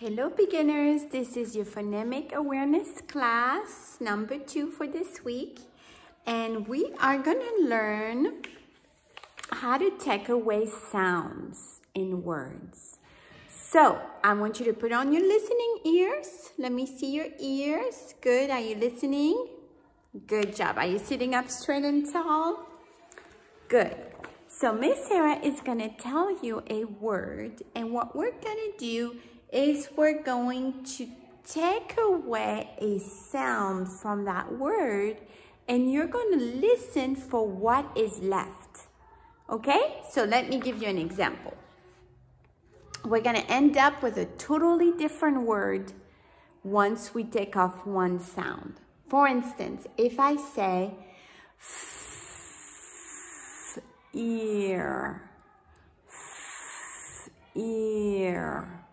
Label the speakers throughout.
Speaker 1: Hello beginners, this is your phonemic awareness class number two for this week. And we are gonna learn how to take away sounds in words. So I want you to put on your listening ears. Let me see your ears. Good, are you listening? Good job. Are you sitting up straight and tall? Good. So Miss Sarah is gonna tell you a word and what we're gonna do is we're going to take away a sound from that word and you're going to listen for what is left. Okay? So let me give you an example. We're going to end up with a totally different word once we take off one sound. For instance, if I say ear, ear,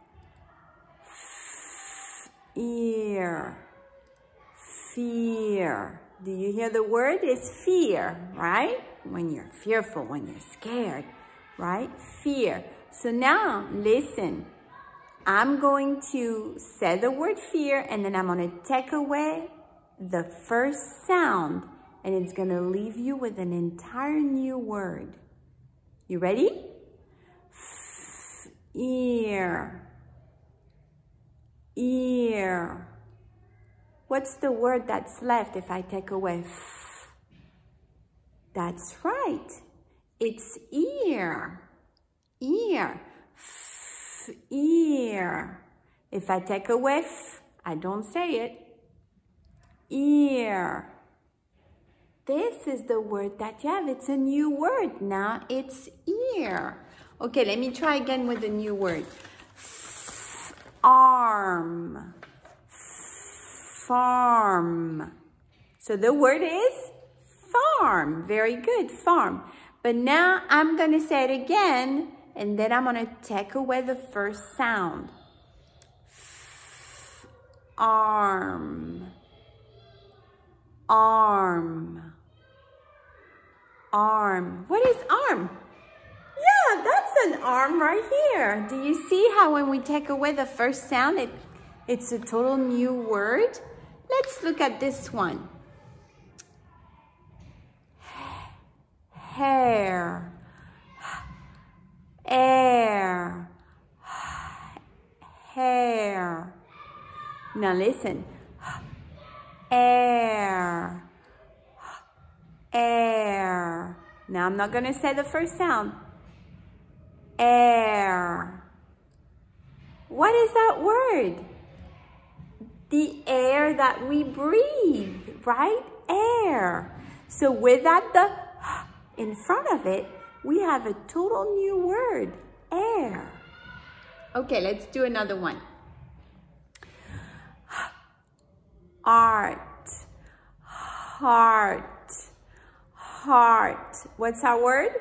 Speaker 1: ear, fear. Do you hear the word? It's fear, right? When you're fearful, when you're scared, right? Fear. So now, listen. I'm going to say the word fear and then I'm going to take away the first sound and it's going to leave you with an entire new word. You ready? Ear ear. What's the word that's left if I take away f? That's right. It's ear. Ear. F, ear. If I take away f, I don't say it. Ear. This is the word that you have. It's a new word now. It's ear. Okay, let me try again with a new word arm, farm. So the word is farm. Very good, farm. But now I'm going to say it again, and then I'm going to take away the first sound. arm, arm, arm. What is arm? Yeah, that's an arm right here. Do you see how when we take away the first sound, it, it's a total new word? Let's look at this one. Hair, air, hair. Now listen. Air, air. Now I'm not going to say the first sound air. What is that word? The air that we breathe, right? Air. So without the in front of it, we have a total new word, air. Okay, let's do another one. Art, heart, heart. What's our word?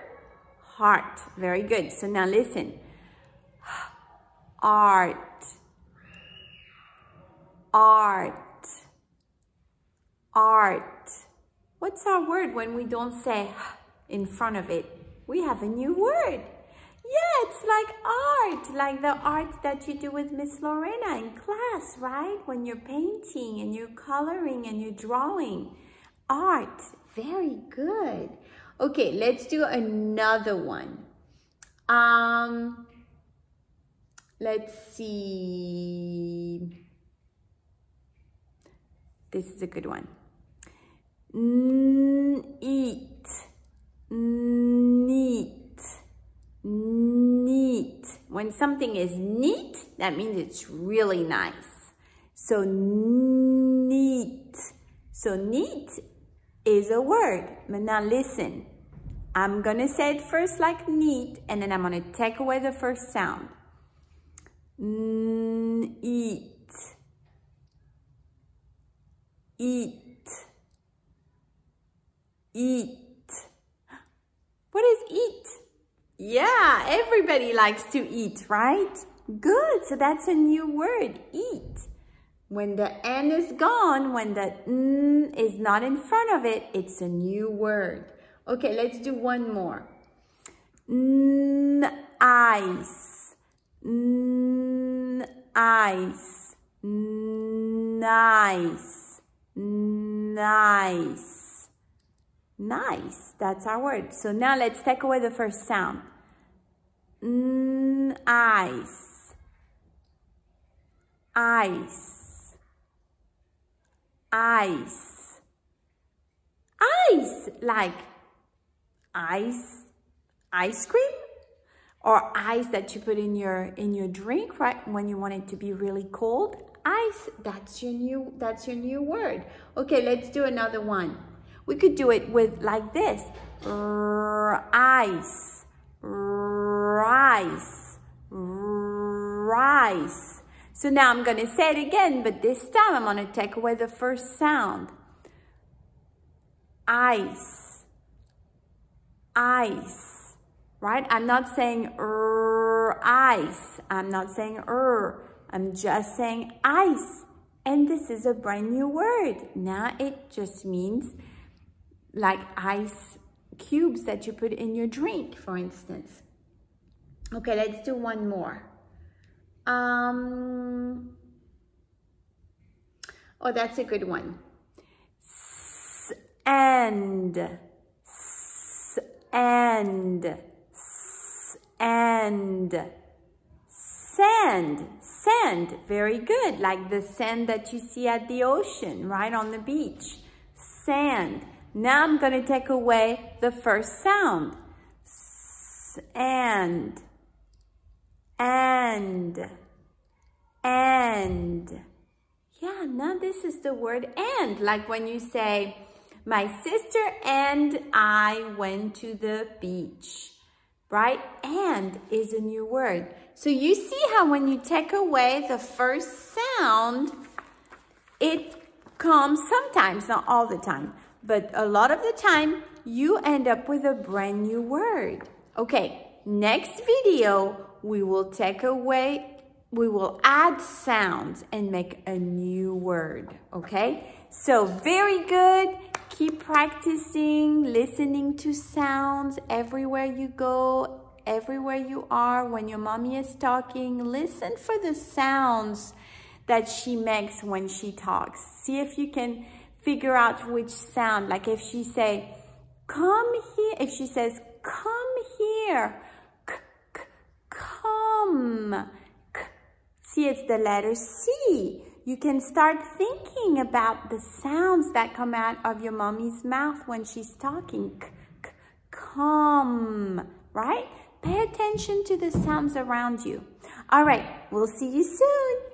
Speaker 1: heart. Very good. So now listen. Art. Art. Art. What's our word when we don't say in front of it? We have a new word. Yeah, it's like art, like the art that you do with Miss Lorena in class, right? When you're painting and you're coloring and you're drawing. Art, very good. Okay, let's do another one. Um, let's see. This is a good one. eat, neat, neat. When something is neat, that means it's really nice. So neat. So neat is a word. But now listen. I'm going to say it first like neat, and then I'm going to take away the first sound. N eat. Eat. Eat. What is eat? Yeah, everybody likes to eat, right? Good, so that's a new word, eat. When the N is gone, when the N is not in front of it, it's a new word. Okay, let's do one more. N ice. N ice, nice, nice, nice. That's our word. So now let's take away the first sound. Ice, ice, ice, ice, like ice, ice cream or ice that you put in your in your drink right when you want it to be really cold ice that's your new that's your new word. Okay let's do another one. We could do it with like this. Ice rice. Rice. So now I'm gonna say it again but this time I'm gonna take away the first sound. Ice. Ice right? I'm not saying er, ice. I'm not saying er. I'm just saying ice. And this is a brand new word. Now it just means like ice cubes that you put in your drink, for instance. Okay, let's do one more. Um, oh, that's a good one. S and, S and and sand, sand, very good, like the sand that you see at the ocean, right on the beach, sand. Now I'm going to take away the first sound, and, and, and. Yeah, now this is the word and, like when you say, my sister and I went to the beach right? And is a new word. So you see how when you take away the first sound, it comes sometimes, not all the time, but a lot of the time, you end up with a brand new word. Okay, next video, we will take away, we will add sounds and make a new word, okay? So very good. Keep practicing, listening to sounds everywhere you go, everywhere you are. When your mommy is talking, listen for the sounds that she makes when she talks. See if you can figure out which sound. Like if she say, come here. If she says, come here. K -k come. K See, it's the letter C you can start thinking about the sounds that come out of your mommy's mouth when she's talking. K come, right? Pay attention to the sounds around you. All right, we'll see you soon.